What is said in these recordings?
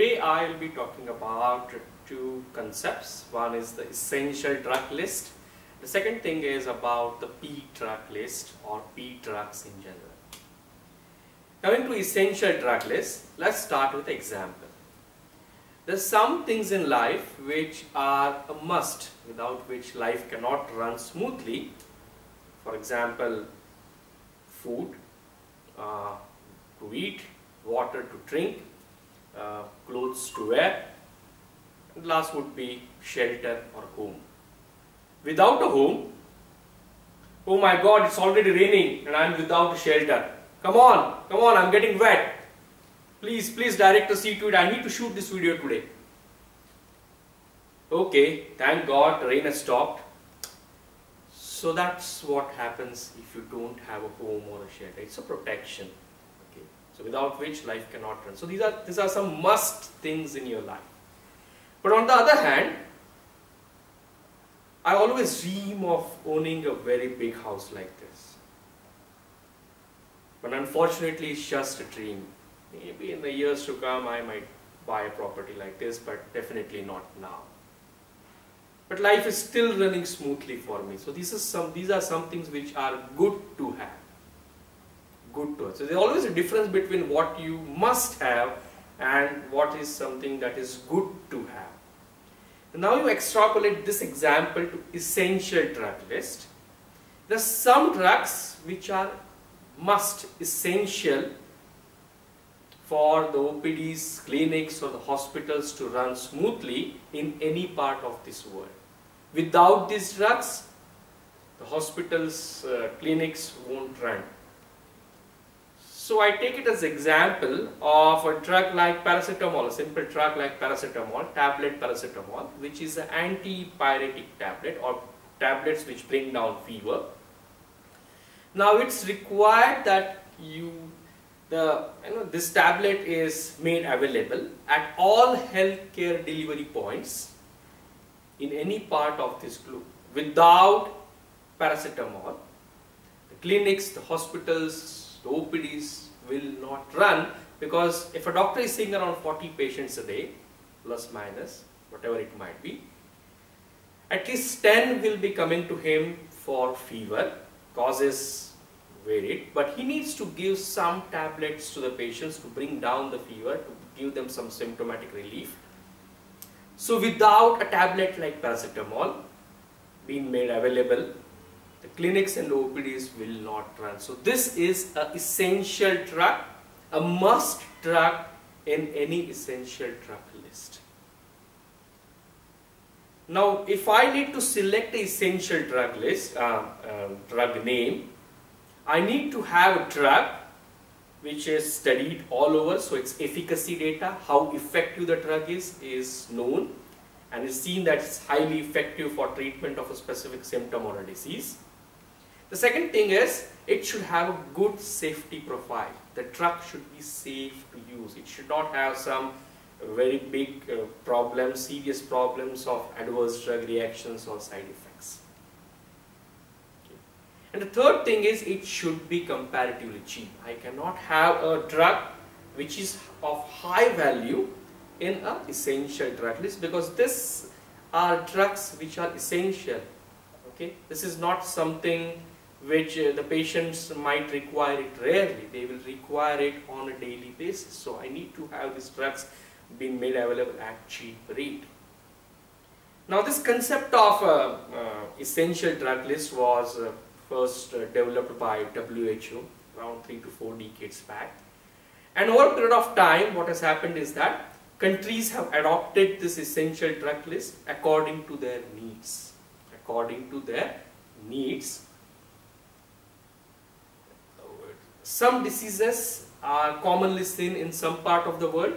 today I will be talking about two concepts. One is the essential drug list. The second thing is about the P drug list or P drugs in general. Coming to essential drug list, let's start with example. There's some things in life which are a must without which life cannot run smoothly. For example, food, uh, to eat, water to drink, uh, clothes to wear, and last would be shelter or home. Without a home, oh my god, it's already raining and I'm without a shelter. Come on, come on, I'm getting wet. Please, please director see to it. I need to shoot this video today. Okay, thank God, rain has stopped. So that's what happens if you don't have a home or a shelter. It's a protection. So without which life cannot run. So these are these are some must things in your life. But on the other hand, I always dream of owning a very big house like this. But unfortunately, it's just a dream. Maybe in the years to come, I might buy a property like this, but definitely not now. But life is still running smoothly for me. So these are some these are some things which are good to have. Good to have. So there's always a difference between what you must have and what is something that is good to have. Now you extrapolate this example to essential drug list. There are some drugs which are must, essential for the OPDs, clinics or the hospitals to run smoothly in any part of this world. Without these drugs, the hospitals, uh, clinics won't run. So I take it as example of a drug like paracetamol, a simple drug like paracetamol, tablet paracetamol, which is an antipyretic tablet or tablets which bring down fever. Now it's required that you the you know this tablet is made available at all healthcare delivery points in any part of this globe without paracetamol. The clinics, the hospitals, OPDs will not run because if a doctor is seeing around 40 patients a day, plus minus, whatever it might be, at least 10 will be coming to him for fever, causes varied, but he needs to give some tablets to the patients to bring down the fever, to give them some symptomatic relief. So without a tablet like paracetamol being made available the clinics and OPDs will not run. So this is an essential drug, a must drug in any essential drug list. Now if I need to select a essential drug list, uh, uh, drug name, I need to have a drug which is studied all over, so its efficacy data, how effective the drug is, is known and is seen that it's highly effective for treatment of a specific symptom or a disease. The second thing is it should have a good safety profile. The drug should be safe to use. It should not have some very big uh, problems, serious problems of adverse drug reactions or side effects. Okay. And the third thing is it should be comparatively cheap. I cannot have a drug which is of high value in a essential drug list because this are drugs which are essential. Okay, this is not something which uh, the patients might require it rarely. They will require it on a daily basis. So I need to have these drugs being made available at cheap rate. Now this concept of uh, uh, essential drug list was uh, first uh, developed by WHO around three to four decades back. And over a period of time, what has happened is that countries have adopted this essential drug list according to their needs. According to their needs Some diseases are commonly seen in some part of the world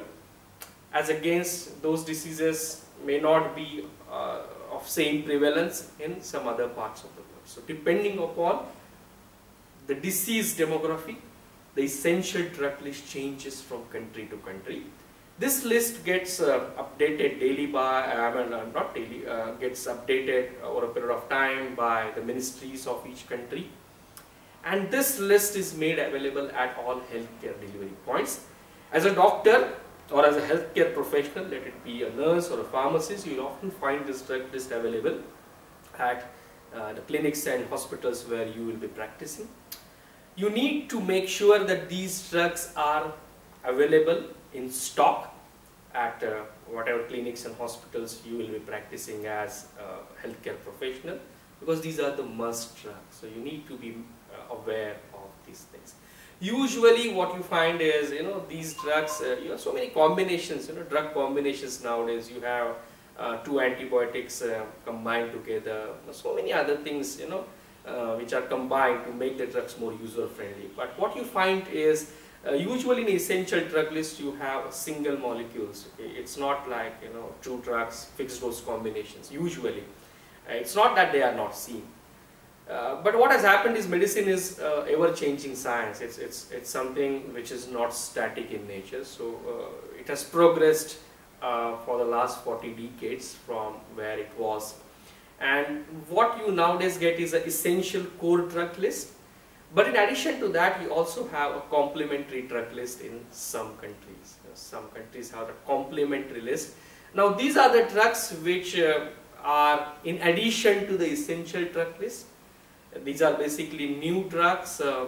as against those diseases may not be uh, of same prevalence in some other parts of the world. So depending upon the disease demography, the essential drug list changes from country to country. This list gets uh, updated daily by, I mean, uh, not daily, uh, gets updated over a period of time by the ministries of each country and this list is made available at all healthcare delivery points. As a doctor or as a healthcare professional, let it be a nurse or a pharmacist, you will often find this drug list available at uh, the clinics and hospitals where you will be practicing. You need to make sure that these drugs are available in stock at uh, whatever clinics and hospitals you will be practicing as a healthcare professional because these are the must drugs. So you need to be aware of these things. Usually what you find is, you know, these drugs, uh, you have so many combinations, you know, drug combinations nowadays. You have uh, two antibiotics uh, combined together, so many other things, you know, uh, which are combined to make the drugs more user friendly. But what you find is uh, usually in essential drug list you have single molecules. Okay? It's not like you know two drugs, fixed dose combinations. Usually, uh, it's not that they are not seen. Uh, but what has happened is medicine is uh, ever-changing science. It's it's it's something which is not static in nature. So uh, it has progressed uh, for the last 40 decades from where it was. And what you nowadays get is an essential core drug list but in addition to that, you also have a complementary drug list in some countries. Some countries have a complementary list. Now these are the drugs which uh, are in addition to the essential drug list. These are basically new drugs uh,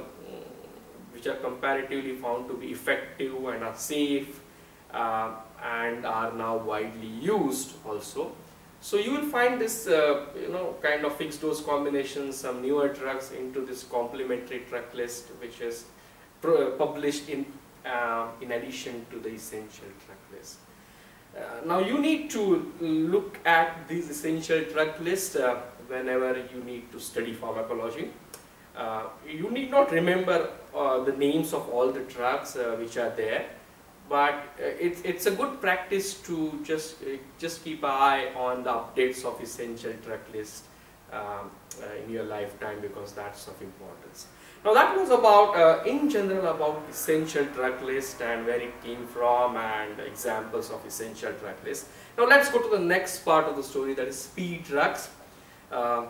which are comparatively found to be effective and are safe uh, and are now widely used also. So you will find this, uh, you know, kind of fixed dose combinations, some newer drugs into this complementary drug list, which is published in uh, in addition to the essential drug list. Uh, now you need to look at these essential drug list uh, whenever you need to study pharmacology. Uh, you need not remember the names of all the drugs which are there but it's, it's a good practice to just just keep an eye on the updates of essential drug list um, in your lifetime because that's of importance. Now that was about, uh, in general, about essential drug list and where it came from and examples of essential drug list. Now let's go to the next part of the story that is P drugs. Uh,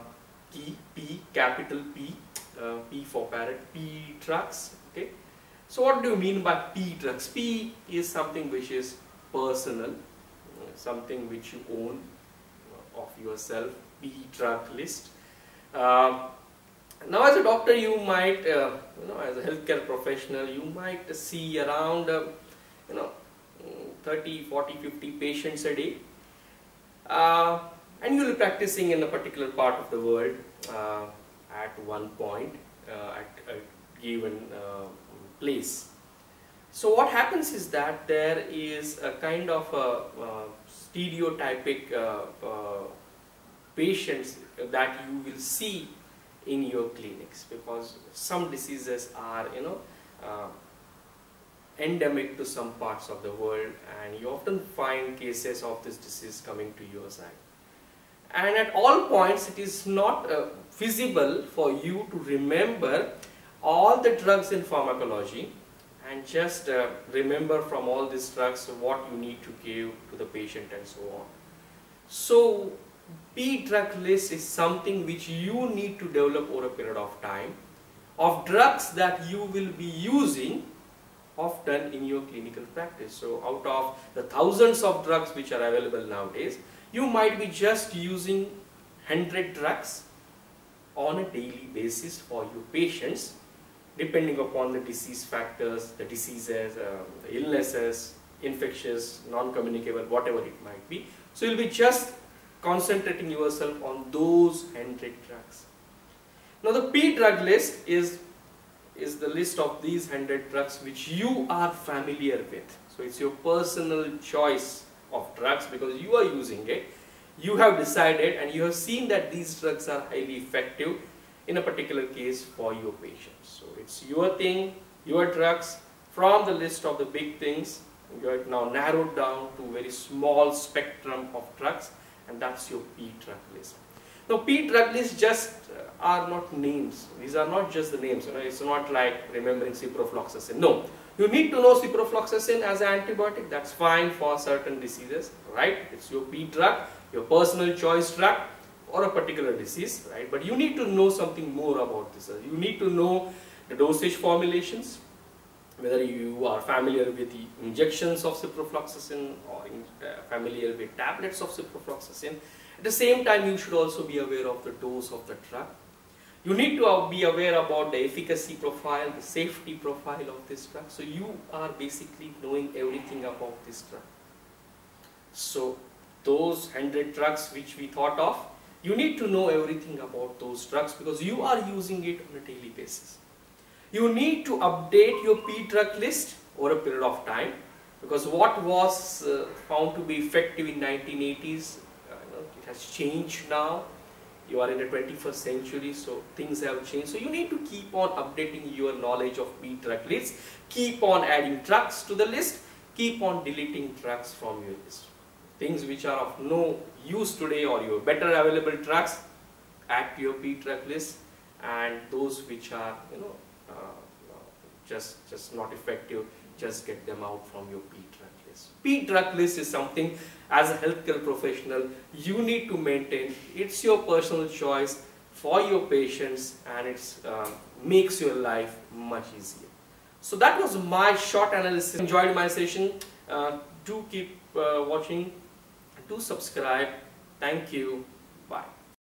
P, P, capital P, uh, P for parrot, P drugs, okay. So what do you mean by P drugs? P is something which is personal, something which you own of yourself, P drug list. Uh, now as a doctor you might, uh, you know, as a healthcare professional, you might see around, uh, you know, 30, 40, 50 patients a day. Uh, and you will be practicing in a particular part of the world uh, at one point, uh, at a given place. So what happens is that there is a kind of a, a stereotypic uh, uh, patients that you will see in your clinics because some diseases are you know uh, endemic to some parts of the world and you often find cases of this disease coming to your side and at all points it is not uh, feasible for you to remember all the drugs in pharmacology and just uh, remember from all these drugs what you need to give to the patient and so on. So P drug list is something which you need to develop over a period of time of drugs that you will be using often in your clinical practice. So out of the thousands of drugs which are available nowadays, you might be just using 100 drugs on a daily basis for your patients depending upon the disease factors, the diseases, the illnesses, infectious, non-communicable, whatever it might be. So you'll be just concentrating yourself on those 100 drugs. Now the P drug list is, is the list of these 100 drugs which you are familiar with. So it's your personal choice of drugs because you are using it. You have decided and you have seen that these drugs are highly effective in a particular case for your patients. So it's your thing, your drugs from the list of the big things. You are now narrowed down to very small spectrum of drugs and that's your P drug list. Now P drug list just uh, are not names. These are not just the names. You know, it's not like remembering ciprofloxacin. No, you need to know ciprofloxacin as an antibiotic. That's fine for certain diseases, right? It's your P drug, your personal choice drug or a particular disease, right? But you need to know something more about this. You need to know the dosage formulations, whether you are familiar with the injections of ciprofloxacin or in, uh, familiar with tablets of ciprofloxacin. At the same time, you should also be aware of the dose of the drug. You need to be aware about the efficacy profile, the safety profile of this drug. So you are basically knowing everything about this drug. So those 100 drugs which we thought of, you need to know everything about those drugs because you are using it on a daily basis. You need to update your P drug list over a period of time because what was uh, found to be effective in 1980s, uh, it has changed now. You are in the 21st century, so things have changed. So you need to keep on updating your knowledge of P drug lists, keep on adding drugs to the list, keep on deleting drugs from your list. Things which are of no use today or your better available drugs, add to your P drug list and those which are, you know, just, just not effective, just get them out from your P drug list. P drug list is something as a healthcare professional you need to maintain. It's your personal choice for your patients and it uh, makes your life much easier. So that was my short analysis. Enjoyed my session. Uh, do keep uh, watching. Do subscribe. Thank you.